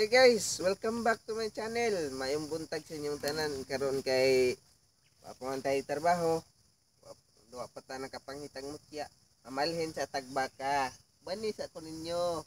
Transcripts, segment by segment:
Hey guys, welcome back to my channel. Mayong buntag sa inyong tanan karon kay papungan tayo trabaho. Duwa pa ta nakapangitang mutya. Amalhin sa tagbaka. Bani sa ko ninyo.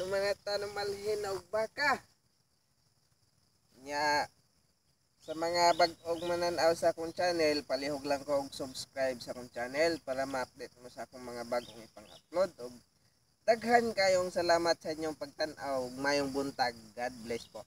Sumanata ng malhin og baka. Nya sa mga bag-og mananaw sa akong channel, palihog lang ko subscribe sa akong channel para ma-update mo sa akong mga bagong ipang-upload og daghan kayong salamat sa inyong pagtan-aw mayong buntag. God bless po.